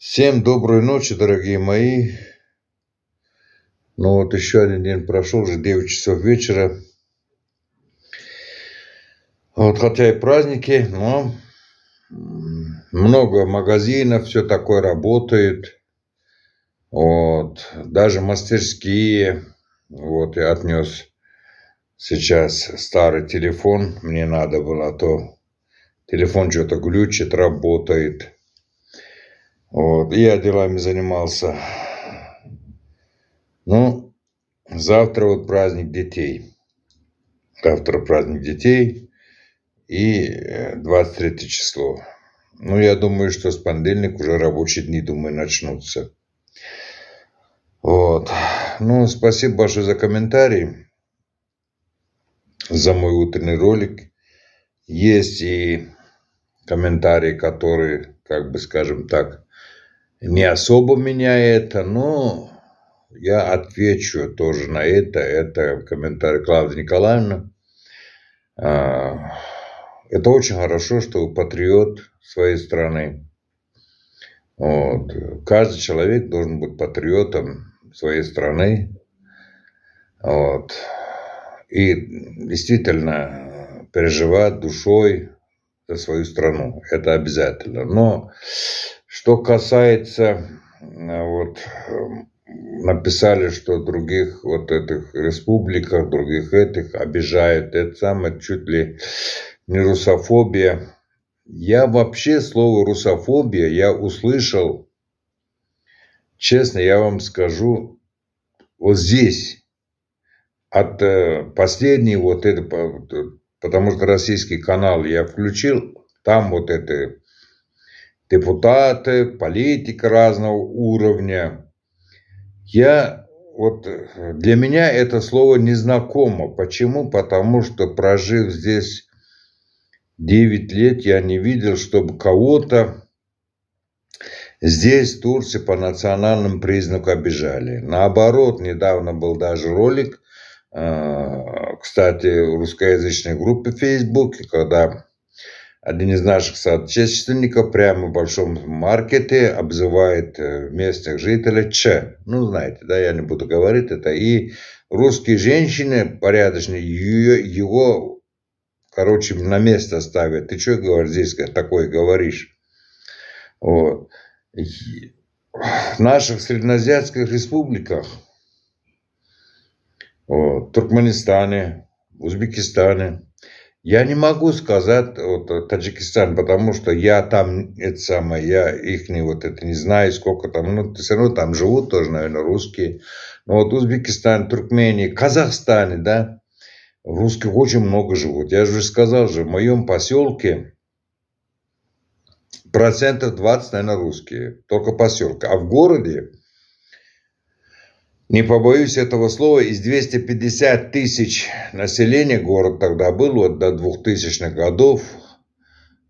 Всем доброй ночи, дорогие мои. Ну вот еще один день прошел, уже 9 часов вечера. Вот хотя и праздники, но много магазинов, все такое работает. Вот, даже мастерские. Вот я отнес сейчас старый телефон, мне надо было, а то телефон что-то глючит, работает. Вот, я делами занимался. Ну, завтра вот праздник детей. Завтра праздник детей и 23 э, число. Ну, я думаю, что с понедельника уже рабочие дни, думаю, начнутся. Вот. Ну, спасибо большое за комментарий, за мой утренний ролик. Есть и комментарии, которые, как бы скажем так, не особо меня это, но я отвечу тоже на это. Это комментарий Клавдии Николаевны. А, это очень хорошо, что вы патриот своей страны. Вот. Каждый человек должен быть патриотом своей страны. Вот. И действительно переживать душой за свою страну. Это обязательно. Но что касается, э, вот, написали, что других вот этих республиках, других этих обижают, это самое чуть ли не русофобия. Я вообще слово русофобия я услышал, честно, я вам скажу, вот здесь, от э, последней вот это, потому что российский канал я включил, там вот это депутаты, политика разного уровня. Я вот для меня это слово незнакомо. Почему? Потому что прожив здесь 9 лет, я не видел, чтобы кого-то здесь, в Турции, по национальным признакам обижали. Наоборот, недавно был даже ролик, э, кстати, в русскоязычной группе в Фейсбуке, когда один из наших соотечественников прямо в большом маркете обзывает э, местных жителей Ч. Ну, знаете, да, я не буду говорить это. И русские женщины порядочные его, короче, на место ставят. Ты что, говоришь, здесь такое говоришь? Вот. В наших среднеазиатских республиках, вот, Туркменистане, Узбекистане, я не могу сказать вот, Таджикистан, потому что я там, это самое, я их не, вот это не знаю, сколько там, ну, все равно там живут тоже, наверное, русские. Но вот Узбекистан, Туркмении, Казахстане, да, русских очень много живут. Я же уже сказал же, в моем поселке процентов 20, наверное, русские, только поселка. А в городе не побоюсь этого слова, из 250 тысяч населения, город тогда был, вот до 2000-х годов,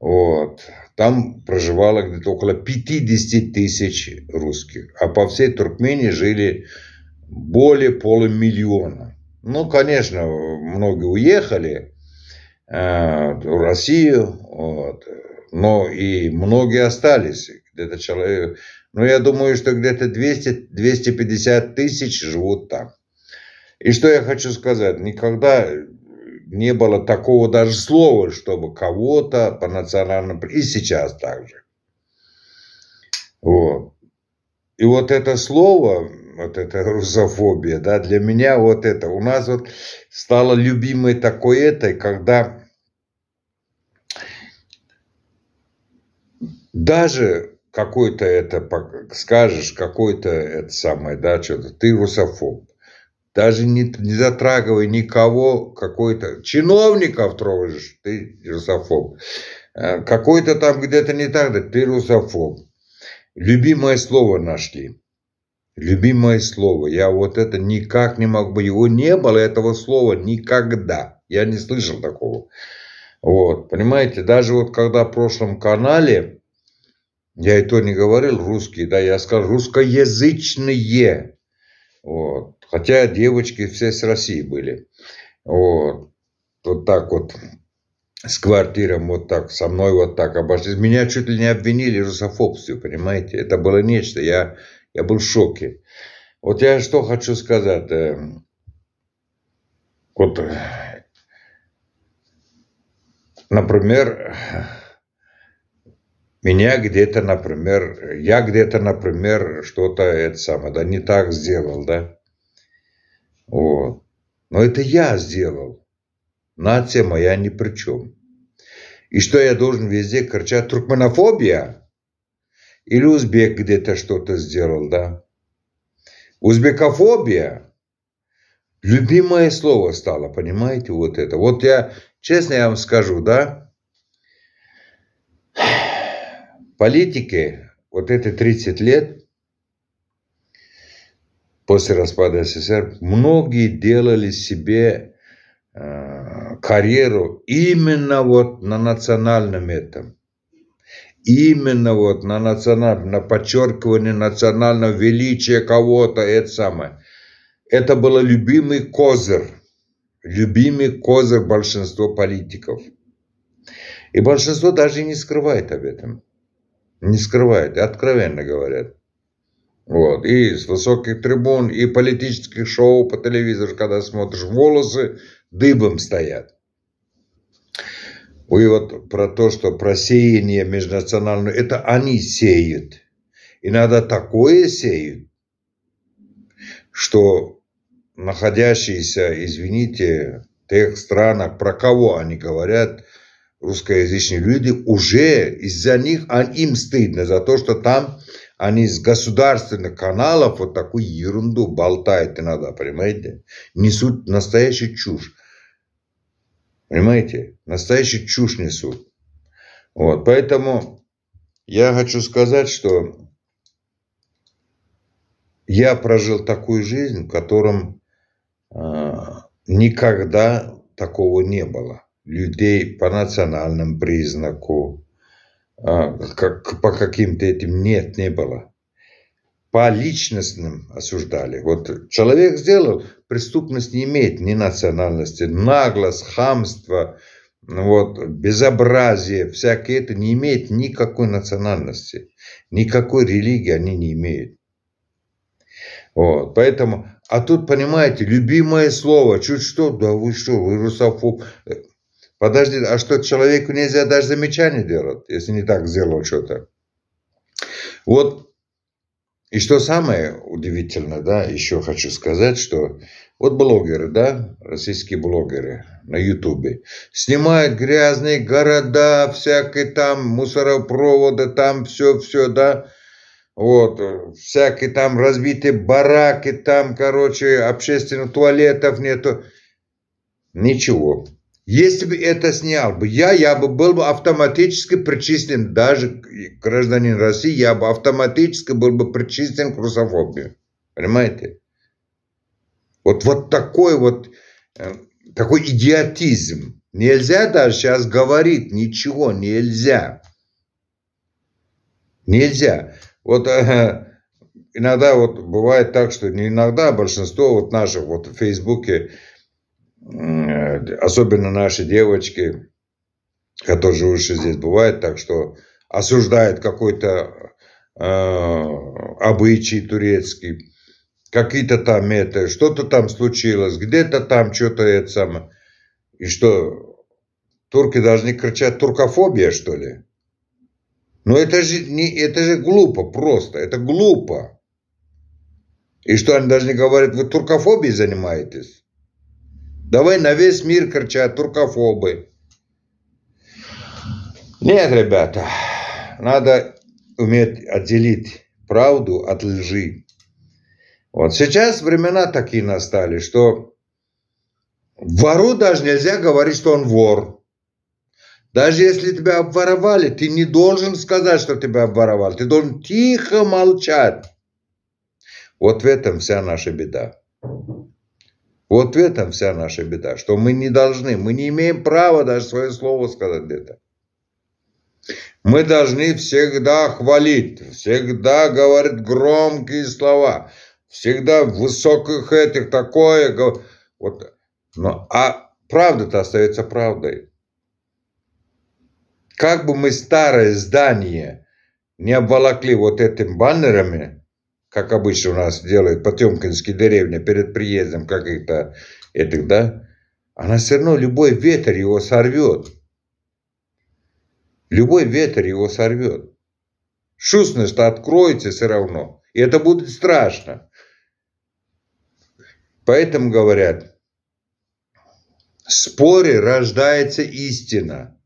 вот, там проживало где-то около 50 тысяч русских, а по всей Туркмении жили более полумиллиона. Ну, конечно, многие уехали э, в Россию, вот, но и многие остались. Где-то человек, но я думаю, что где-то 200-250 тысяч живут там. И что я хочу сказать, никогда не было такого даже слова, чтобы кого-то по национальному... И сейчас также. Вот. И вот это слово, вот эта русофобия, да, для меня вот это, у нас вот стало любимой такой этой, когда даже какой-то это скажешь, какой-то это самое, да, что-то, ты русофоб. Даже не, не затрагивай никого, какой-то, чиновников трогаешь, ты русофоб. Э, какой-то там где-то не так, да, ты русофоб. Любимое слово нашли. Любимое слово. Я вот это никак не могу. Его не было, этого слова, никогда. Я не слышал такого. Вот, понимаете, даже вот когда в прошлом канале я и то не говорил русский, да, я сказал русскоязычные. Вот. Хотя девочки все с России были. Вот. Вот так вот. с квартиром вот так, со мной вот так обошлись. Меня чуть ли не обвинили в русофобстве, понимаете? Это было нечто, я, я был в шоке. Вот я что хочу сказать. Э, вот, например, меня где-то, например, я где-то, например, что-то это самое, да, не так сделал, да. Вот. Но это я сделал. Нация моя ни при чем. И что я должен везде кричать туркменофобия? Или узбек где-то что-то сделал, да? Узбекофобия? Любимое слово стало, понимаете, вот это. Вот я, честно я вам скажу, да, политики вот эти 30 лет после распада СССР, многие делали себе э, карьеру именно вот на национальном этом. Именно вот на национальном, на подчеркивании национального величия кого-то, это самое. Это был любимый козырь, любимый козырь большинства политиков. И большинство даже не скрывает об этом. Не скрывает, откровенно говорят. Вот. И с высоких трибун, и политических шоу по телевизору, когда смотришь, волосы дыбом стоят. И вот про то, что про сеяние межнациональное, это они сеют. Иногда такое сеют, что находящиеся, извините, тех странах, про кого они говорят, русскоязычные люди, уже из-за них, а им стыдно за то, что там они с государственных каналов вот такую ерунду болтают иногда, понимаете? Несут настоящую чушь. Понимаете? Настоящую чушь несут. Вот, поэтому я хочу сказать, что я прожил такую жизнь, в котором э, никогда такого не было. Людей по национальному признаку, а, как, по каким-то этим нет, не было. По личностным осуждали. Вот человек сделал, преступность не имеет ни национальности, наглость, хамство, вот, безобразие, всякое это не имеет никакой национальности, никакой религии они не имеют. Вот, поэтому, а тут, понимаете, любимое слово, чуть что, да вы что, вы русофоб. Подожди, а что, человеку нельзя даже замечание делать, если не так сделал что-то? Вот, и что самое удивительное, да, еще хочу сказать, что вот блогеры, да, российские блогеры на ютубе, снимают грязные города, всякие там мусоропроводы, там все-все, да, вот, всякие там разбитые бараки, там, короче, общественных туалетов нету. Ничего. Если бы это снял бы я, я бы был бы автоматически причислен, даже гражданин России, я бы автоматически был бы причислен к русофобии. Понимаете? Вот, вот такой вот, э, такой идиотизм. Нельзя даже сейчас говорить ничего, нельзя. Нельзя. Вот э, иногда вот бывает так, что не иногда, а большинство вот наших вот в Фейсбуке особенно наши девочки, которые живут здесь, бывает так, что осуждают какой-то э, обычай турецкий, какие-то там это, что-то там случилось, где-то там что-то это самое. И что, турки должны кричать туркофобия, что ли? Но это же, не, это же глупо просто, это глупо. И что они должны говорить, вы туркофобией занимаетесь? Давай на весь мир кричат туркофобы. Нет, ребята, надо уметь отделить правду от лжи. Вот сейчас времена такие настали, что вору даже нельзя говорить, что он вор. Даже если тебя обворовали, ты не должен сказать, что тебя обворовали. Ты должен тихо молчать. Вот в этом вся наша беда. Вот в этом вся наша беда, что мы не должны, мы не имеем права даже свое слово сказать где-то. Мы должны всегда хвалить, всегда говорить громкие слова, всегда высоких этих такое. Вот. Но, а правда-то остается правдой. как бы мы старое здание не обволокли вот этими баннерами, как обычно у нас делают Потемкинские деревни перед приездом каких-то этих, да, она все равно любой ветер его сорвет. Любой ветер его сорвет. Шустность откроется все равно. И это будет страшно. Поэтому говорят, в споре рождается истина.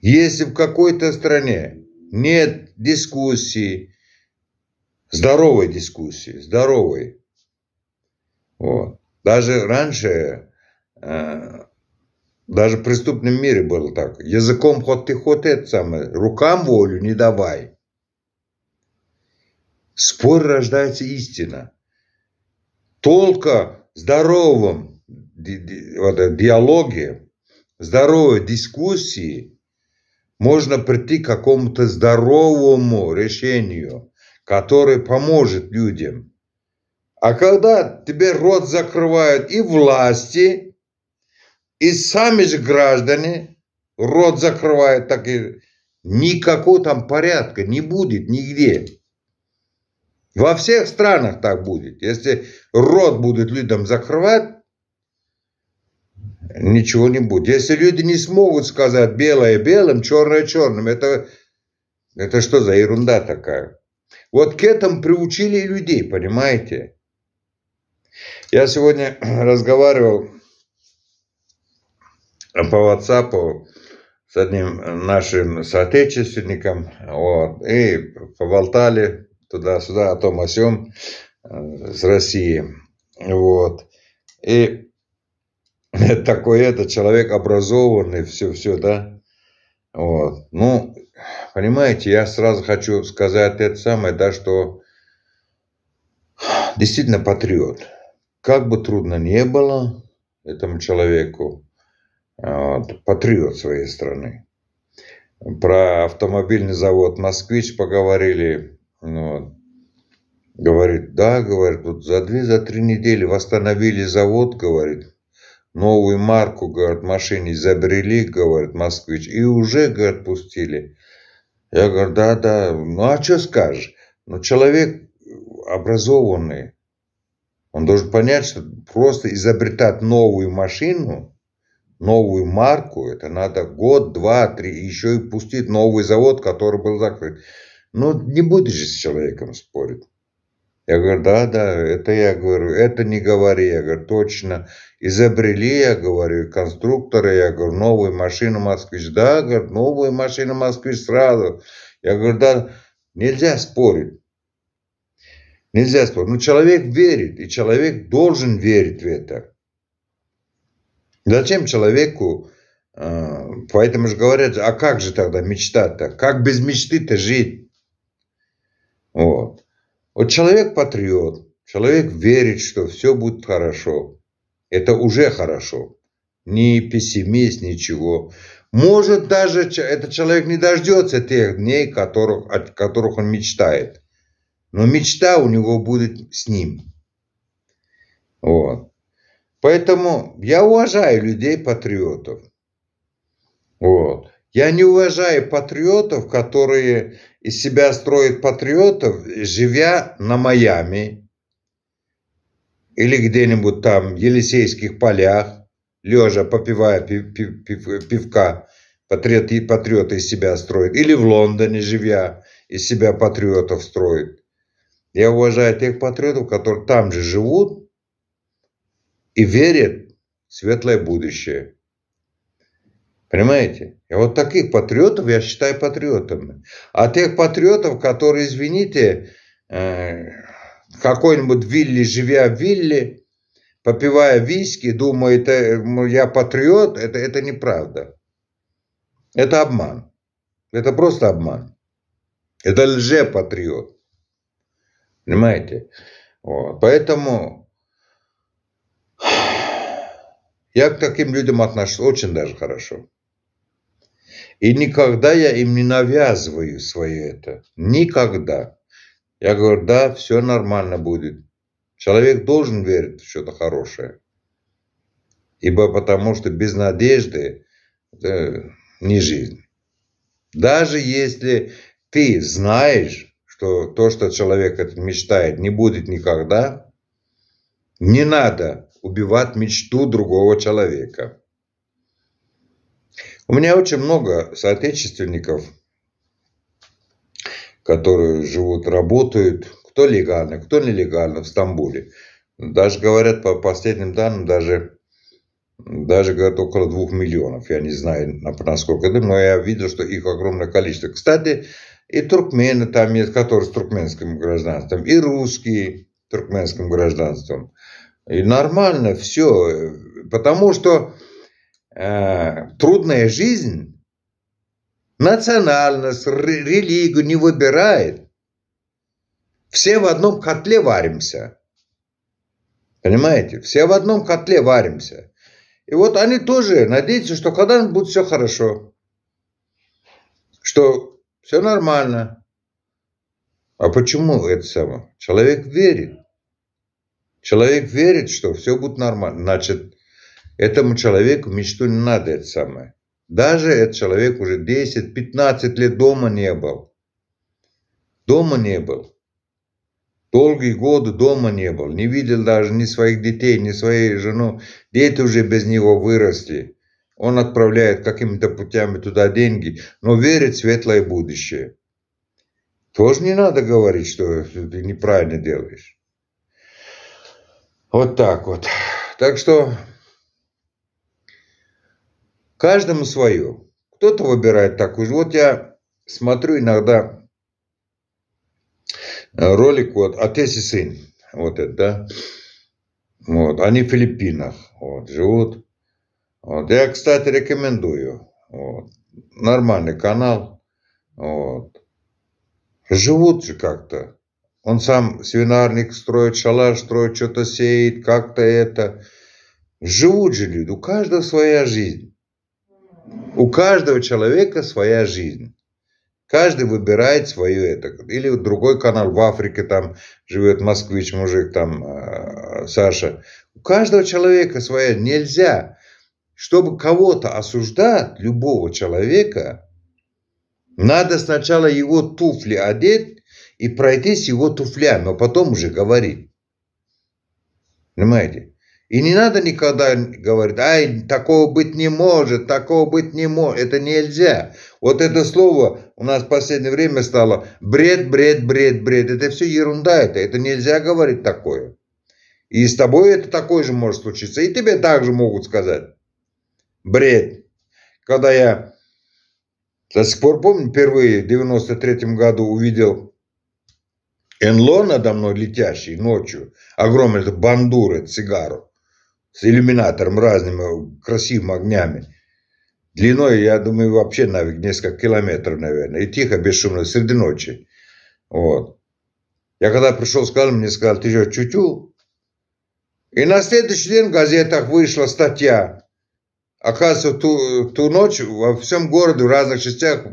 Если в какой-то стране нет дискуссии, здоровой дискуссии, здоровой, вот. Даже раньше, э, даже в преступном мире было так. Языком хоть ты хоть это самое, рукам волю не давай. Спор рождается истина. Только здоровым диалоге, здоровой дискуссии можно прийти к какому-то здоровому решению, которое поможет людям. А когда тебе рот закрывают и власти, и сами же граждане рот закрывают, так и никакого там порядка не будет нигде. Во всех странах так будет. Если рот будет людям закрывать, ничего не будет. Если люди не смогут сказать белое белым, черное черным, это, это что за ерунда такая? Вот к этому приучили людей, понимаете? Я сегодня разговаривал по WhatsApp с одним нашим соотечественником, вот, и поболтали туда-сюда о том, о сем э, с России, вот, и такой этот человек образованный, все-все, да. Вот. Ну, понимаете, я сразу хочу сказать это самое, да, что действительно патриот. Как бы трудно не было этому человеку, вот, патриот своей страны. Про автомобильный завод «Москвич» поговорили. Вот. Говорит, да, говорит, тут за две, за три недели восстановили завод, говорит, новую марку, говорит, машине изобрели, говорит, москвич, и уже, говорит, пустили. Я говорю, да, да, ну а что скажешь? Ну, человек образованный, он должен понять, что просто изобретать новую машину, новую марку, это надо год, два, три, еще и пустить новый завод, который был закрыт. Ну, не будешь же с человеком спорить. Я говорю, да, да, это я говорю, это не говори, я говорю, точно. Изобрели, я говорю, конструкторы, я говорю, новую машину Москвич, да, говорю, новую машину Москвич сразу. Я говорю, да, нельзя спорить. Нельзя спорить. Но человек верит, и человек должен верить в это. Зачем человеку, а, поэтому же говорят, а как же тогда мечта-то? Как без мечты-то жить? Вот. Вот человек патриот, человек верит, что все будет хорошо. Это уже хорошо. Ни пессимист, ничего. Может даже этот человек не дождется тех дней, которых, от которых он мечтает. Но мечта у него будет с ним. Вот. Поэтому я уважаю людей-патриотов. Вот. Я не уважаю патриотов, которые из себя строят патриотов, живя на Майами или где-нибудь там в Елисейских полях, лежа попивая пив, пив, пив, пивка, патриоты, патриоты из себя строят, или в Лондоне живя, из себя патриотов строят. Я уважаю тех патриотов, которые там же живут и верят в светлое будущее. Понимаете? И вот таких патриотов я считаю патриотами. А тех патриотов, которые, извините, э, какой-нибудь вилле, живя в вилле, попивая виски, думает, я патриот, это, это неправда. Это обман. Это просто обман. Это лже-патриот. Понимаете? Вот. Поэтому я к таким людям отношусь очень даже хорошо. И никогда я им не навязываю свое это. Никогда. Я говорю, да, все нормально будет. Человек должен верить в что-то хорошее. Ибо потому что без надежды не жизнь. Даже если ты знаешь, что то, что человек этот мечтает, не будет никогда, не надо убивать мечту другого человека. У меня очень много соотечественников, которые живут, работают, кто легально, кто нелегально в Стамбуле. Даже говорят, по последним данным, даже, даже говорят, около двух миллионов. Я не знаю, насколько это, но я видел, что их огромное количество. Кстати, и туркмены там есть, которые с туркменским гражданством, и русские с туркменским гражданством. И нормально все. Потому что э, трудная жизнь национальность, религию не выбирает. Все в одном котле варимся. Понимаете? Все в одном котле варимся. И вот они тоже надеются, что когда-нибудь будет все хорошо. Что все нормально. А почему это самое? Человек верит. Человек верит, что все будет нормально. Значит, этому человеку мечту не надо это самое. Даже этот человек уже 10-15 лет дома не был. Дома не был. Долгие годы дома не был. Не видел даже ни своих детей, ни своей жену. Дети уже без него выросли. Он отправляет какими-то путями туда деньги, но верит в светлое будущее. Тоже не надо говорить, что ты неправильно делаешь. Вот так вот. Так что каждому свое. Кто-то выбирает такую же. Вот я смотрю иногда ролик вот «Отец и сын». Вот это, да. Вот. Они в Филиппинах вот, живут. Вот. Я, кстати, рекомендую. Вот. Нормальный канал. Вот. Живут же как-то. Он сам свинарник строит, шалаш строит, что-то сеет, как-то это. Живут же люди, у каждого своя жизнь. У каждого человека своя жизнь. Каждый выбирает свое это. Или другой канал в Африке, там живет москвич, мужик, там э, Саша. У каждого человека своя. Нельзя, чтобы кого-то осуждать, любого человека, надо сначала его туфли одеть, и пройти с его туфлями, а потом уже говорить. Понимаете? И не надо никогда говорить, ай, такого быть не может, такого быть не может, это нельзя. Вот это слово у нас в последнее время стало бред, бред, бред, бред. Это все ерунда, это, это нельзя говорить такое. И с тобой это такое же может случиться. И тебе также могут сказать. Бред. Когда я до сих пор помню, впервые в 93 году увидел Энло надо мной летящий ночью, огромный, это бандура, цигару, с иллюминатором разными красивыми огнями. Длиной, я думаю, вообще наверное, несколько километров, наверное. И тихо, бесшумно, среди ночи. Вот. Я когда пришел, сказал, мне сказал, ты что, чутю? И на следующий день в газетах вышла статья Оказывается, ту, ту ночь во всем городе, в разных частях,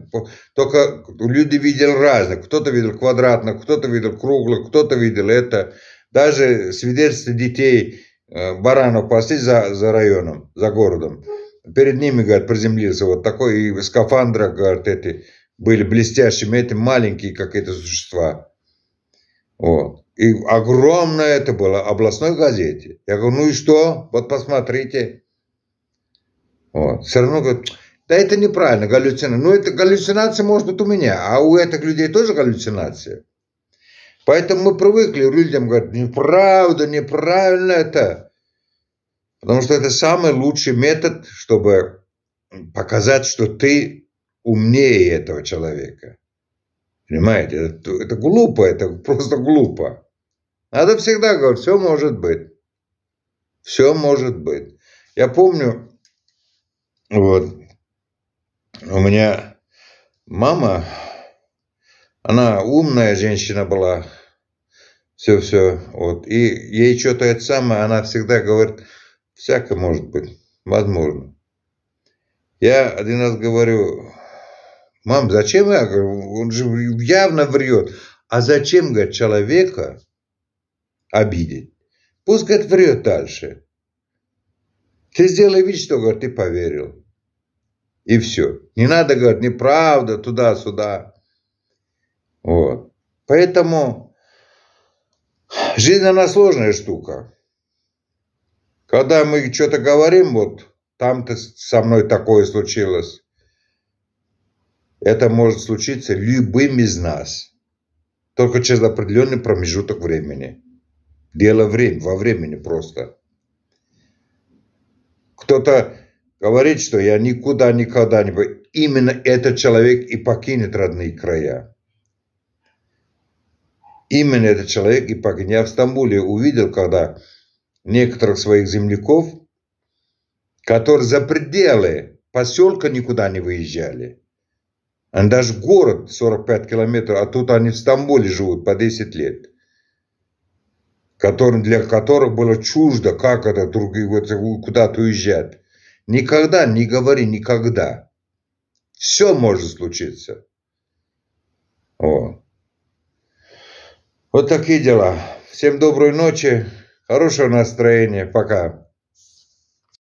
только люди видели разных. Кто-то видел квадратных, кто-то видел круглых, кто-то видел это. Даже свидетельства детей баранов пасли за, за районом, за городом. Перед ними, говорят, приземлился вот такой, и скафандры, говорят, эти были блестящими, эти маленькие какие-то существа. Вот. И огромное это было, областной газете. Я говорю, ну и что? Вот посмотрите. Вот. Все равно говорят, да это неправильно, галлюцинация. Ну, это галлюцинация может быть у меня, а у этих людей тоже галлюцинация. Поэтому мы привыкли людям говорить, неправда, неправильно это. Потому что это самый лучший метод, чтобы показать, что ты умнее этого человека. Понимаете, это, это глупо, это просто глупо. Надо всегда говорить, все может быть. Все может быть. Я помню, вот. У меня мама, она умная женщина была, все-все, вот, и ей что-то это самое, она всегда говорит, всякое может быть, возможно. Я один раз говорю, мам, зачем я, он же явно врет, а зачем, говорит, человека обидеть? Пусть, говорит, врет дальше. Ты сделай вид, что, говорит, ты поверил. И все. Не надо говорить неправда, туда-сюда. Вот. Поэтому жизнь, она сложная штука. Когда мы что-то говорим, вот там-то со мной такое случилось, это может случиться любым из нас. Только через определенный промежуток времени. Дело время, во времени просто. Кто-то говорит, что я никуда никогда не. Именно этот человек и покинет родные края. Именно этот человек и покинет. Я в Стамбуле увидел, когда некоторых своих земляков, которые за пределы поселка никуда не выезжали. Они даже в город 45 километров, а тут они в Стамбуле живут по 10 лет. Которым, для которых было чуждо, как это другие куда-то уезжать. Никогда не говори никогда. Все может случиться. Вот. Вот такие дела. Всем доброй ночи, хорошего настроения. Пока.